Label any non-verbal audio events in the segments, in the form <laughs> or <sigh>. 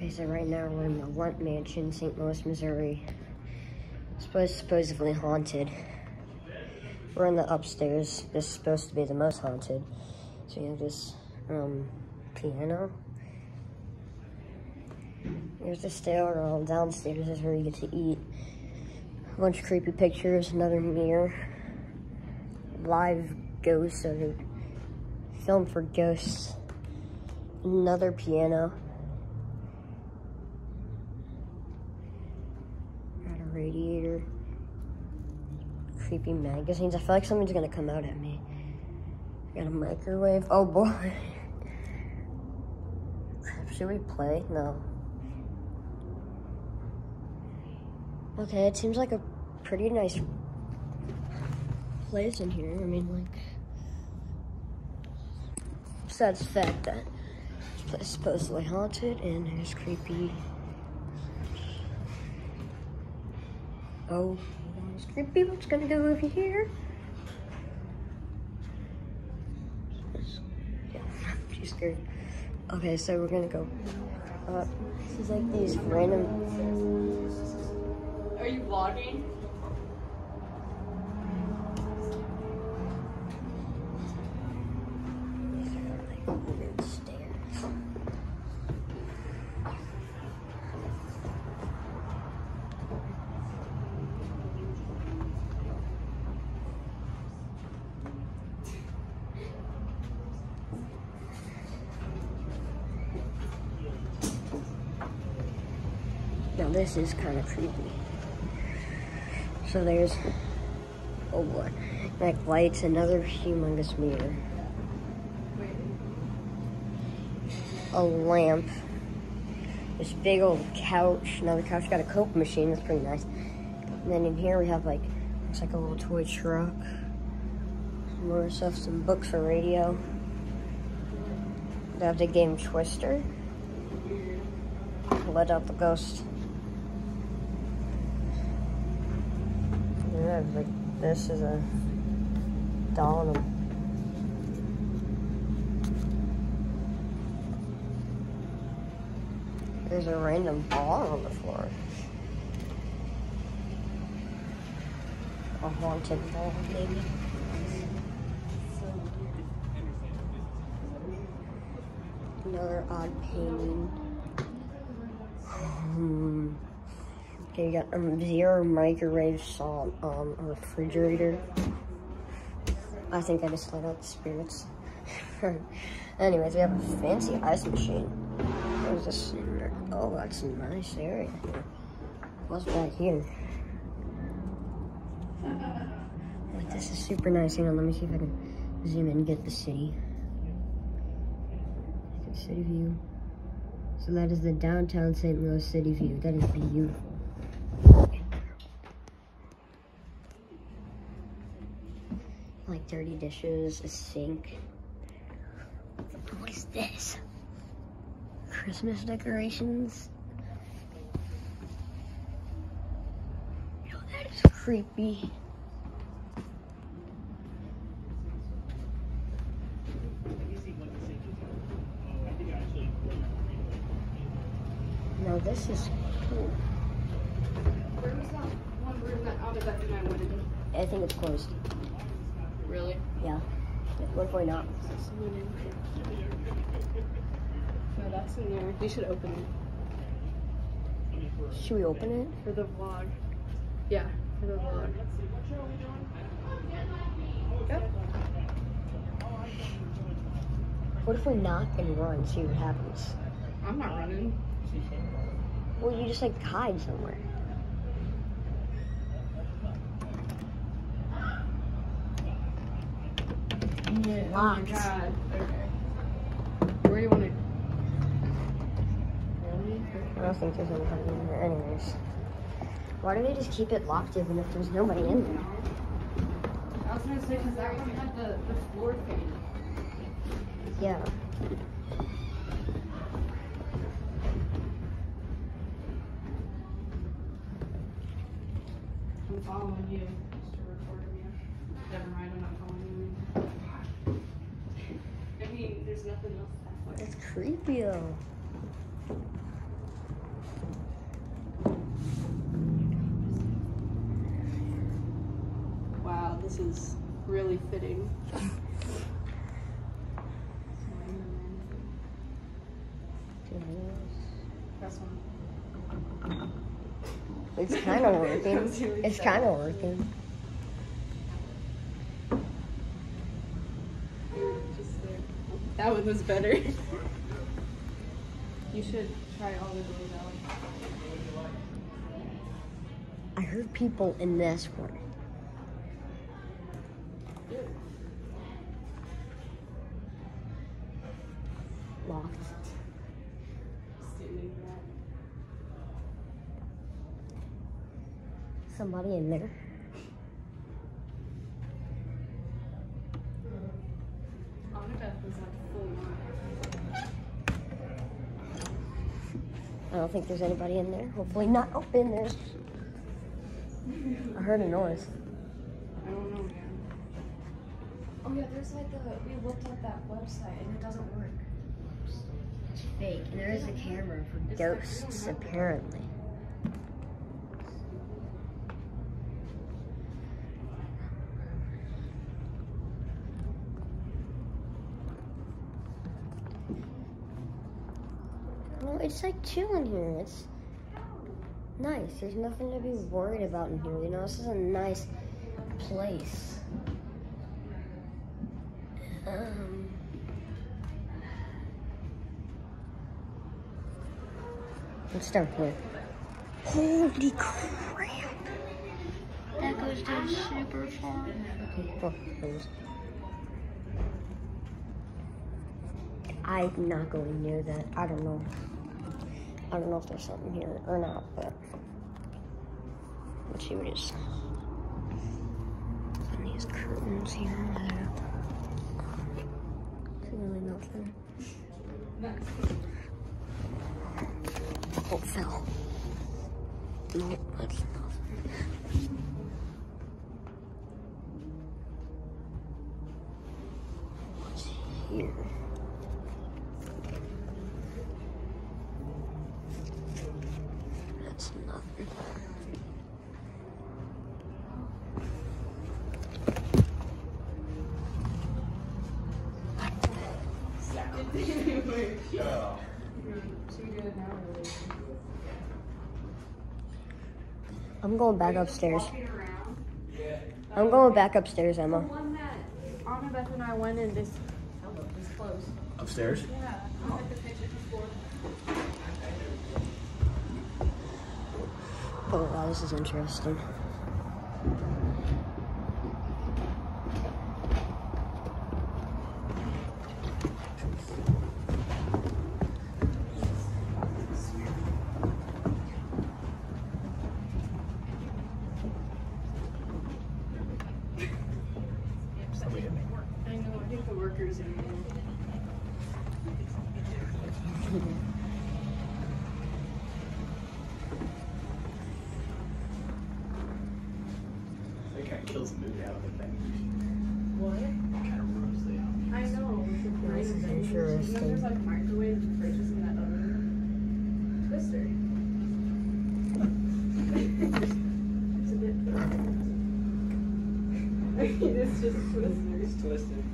Okay, so right now we're in the Lemp Mansion, St. Louis, Missouri. Supposed supposedly haunted. We're in the upstairs. This is supposed to be the most haunted. So you have this um, piano. There's the stairwell. Downstairs is where you get to eat. A bunch of creepy pictures, another mirror. Live ghosts, so film for ghosts. Another piano. Got a radiator. Creepy magazines. I feel like something's gonna come out at me. Got a microwave. Oh boy. <laughs> Should we play? No. Okay, it seems like a pretty nice place in here. I mean, like, besides the fact that this place is supposedly haunted and there's creepy. Oh, it's creepy. What's gonna go over here? Yeah, she's scared. Okay, so we're gonna go up. This is like these random Are you vlogging? Now this is kind of creepy. So there's, oh boy, like lights, another humongous mirror. a lamp, this big old couch, another couch, got a Coke machine, that's pretty nice. And then in here we have like, looks like a little toy truck, some more stuff, some books for radio. They have the game Twister. Let out the ghost. Like this is a doll There's a random ball on the floor. A haunted ball, maybe. Another odd painting. Hmm. Okay, got um, zero microwave salt um, refrigerator. I think I just let out the spirits. <laughs> Anyways, we have a fancy ice machine. What is this? Oh, that's a nice area. What's back here? This is super nice. Hang on, let me see if I can zoom in and get the city. City view. So that is the downtown St. Louis city view. That is beautiful. Like dirty dishes, a sink. What is this? Christmas decorations. Yo, that is creepy. No, this is cool. Where was that one room that out of that room I went? I think it's closed. Really? Yeah. What if we're not? No, that's in there. You should open it Should we open it? for the vlog. Yeah, for the vlog. Yep. What if we knock and run, see what happens? I'm not running. Well, you just like hide somewhere. Yeah. Oh my god. Okay. Where do you want to? I don't think there's anybody in there. Anyways. Why do they just keep it locked even if there's nobody in there? I was gonna say because that one had the the floor thing. Yeah. I'm following you. creepy though. Wow, this is really fitting. It's kind of working. It's kind of working. That one was better. <laughs> You should try all the doors out. I heard people in this one. Locked. Somebody in there. Annabeth was like full on. I don't think there's anybody in there. Hopefully not. Oh, in there. I heard a noise. I don't know, man. Oh yeah, there's like a we looked at that website and it doesn't work. It's fake. And there is a camera for ghosts, apparently. No, it's like chill in here. It's nice. There's nothing to be worried about in here. You know, this is a nice place. Um. Let's start with. Holy crap! That goes down super far. Okay. I'm not going near that. I don't know. I don't know if there's something here or not, but let's see what it is. And these curtains here really nothing. Oh, it fell. No, that's nothing. What's here? That's nothing. Too good. I'm going back upstairs. I'm going back upstairs, The Emma. one that Annabeth and I went in this. Oh, this closed. Upstairs? Yeah. I took the picture before. Oh, wow, this is interesting. Somebody hit me. I know. I think the workers are. in there. That kind of kills the mood out of the thing. What? Kind of ruins the. I know. With the This is thing. interesting. You know, there's like microwave and fridges in that other room. Twister. <laughs> it's a bit. <laughs> it's just twister. It's twisted.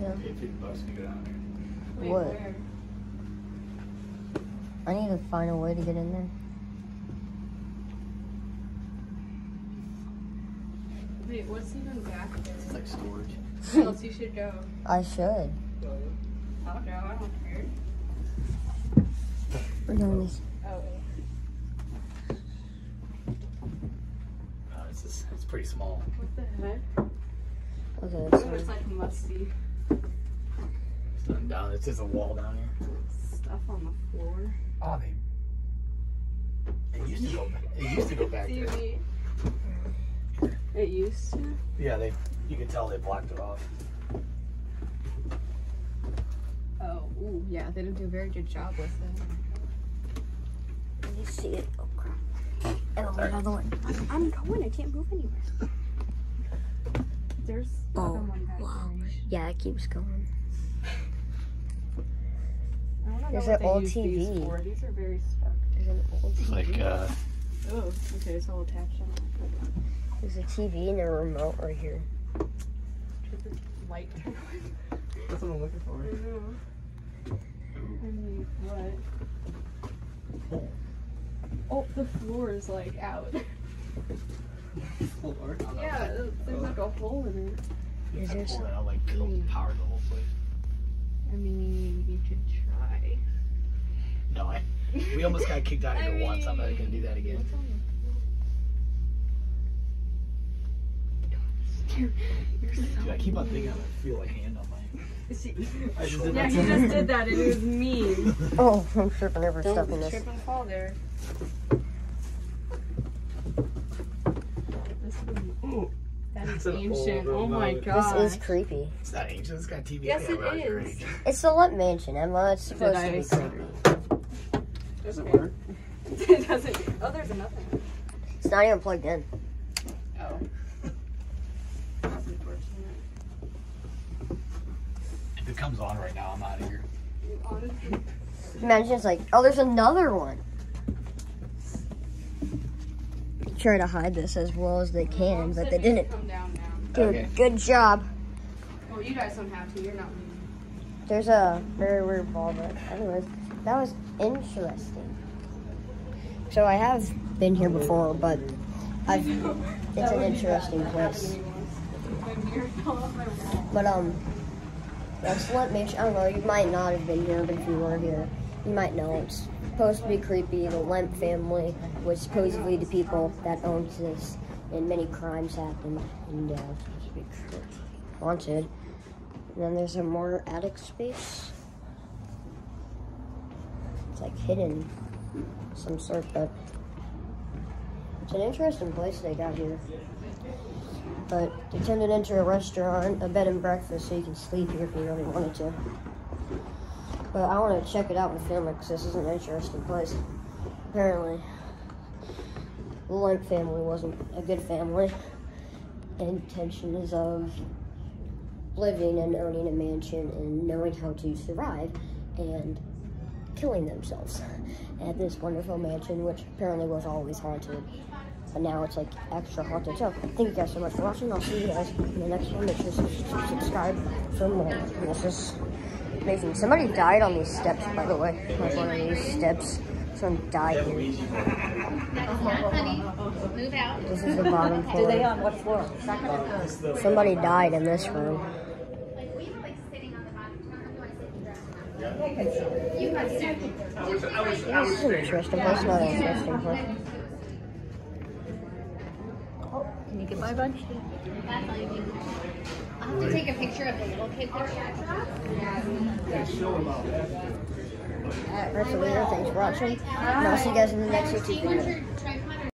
Yeah, it's fifty bucks to go down there. Wait, What? where? I need to find a way to get in there. Wait, what's even back It's there? like storage. Where else you should go? I should. I'll go. I don't care. We're doing this. Oh, Uh, it's just, it's pretty small. what the heck? Okay, Oh, so it's like musty It's nothing down. It's just a wall down here. stuff on the floor. Oh, they. It used to go. It used to go back <laughs> there. TV. It used to. Yeah, they. You can tell they blocked it off. Oh, ooh, yeah, they didn't do a very good job with it. Let me see it. Oh crap! Oh, Sorry. another one. I'm, I'm going. I can't move anywhere. There's the Oh, other one back wow. there. Yeah, it keeps going. There's an old use these TV. for. These are very stark. There's an old It's like uh, Oh, okay, so I'll attach them. There's a TV and a remote right here. Light. that's what I'm looking for. I mean, what? Oh, Oh, the floor is like out. <laughs> Yeah, oh. there's like a hole in it. Is there Pull some- that out, like kill power the whole place. I mean, you could try. No, I, we almost got kicked out <laughs> of here once. I'm not gonna do that again. Dude, I keep on thinking I feel a hand on my. <laughs> I just did Yeah, that he just did that it was mean. Oh, I'm tripping over stuff in this. trip and fall there. This one- That is an ancient. Oh my remote. god. This is creepy. It's not ancient. It's got TV. Yes, it is. it on your is. age. It's the Lemp Mansion, Emma. It's supposed to be say- creepy. Doesn't work. <laughs> it doesn't. Oh, there's another one. It's not even plugged in. Oh. If it comes on right now, I'm out of here. Imagine it's like, oh, there's another one. Try to hide this as well as they can, but they didn't. Come down now. Dude, Okay. good job. Well, you guys don't have to. You're not leaving. There's a very weird ball, but anyways, that was interesting. So I have been here before, but I've, it's an interesting place. <laughs> But um, that's what makes I don't know. You might not have been here, but if you were here, you might know it's supposed to be creepy. The Lemp family was supposedly the people that owned this, and many crimes happened, and uh, haunted. And then there's a more attic space. It's like hidden, some sort, but it's an interesting place they got here. But they turned it into a restaurant, a bed and breakfast, so you can sleep here if you really wanted to. But I want to check it out film it because this is an interesting place. Apparently, the Lemp family wasn't a good family. Intentions of living and owning a mansion and knowing how to survive and killing themselves <laughs> at this wonderful mansion, which apparently was always haunted. But now it's like extra haunted. So thank you guys so much for watching. I'll see you guys in the next one. Make sure to subscribe for more. This is amazing. Somebody died on these steps, by the way. Like one of these steps. Someone died here. Move out. This is the bottom floor. <laughs> Do they on what floor? Second or third? Somebody died in this room. Like we have like sitting on the bottom. You don't have to want to sit. You can. This is an interesting place, not an interesting place. Oh, can you get my bunch? Have to take a picture of the little kid there. Alright, so later, thanks for watching. And I'll see you guys in the next YouTube video.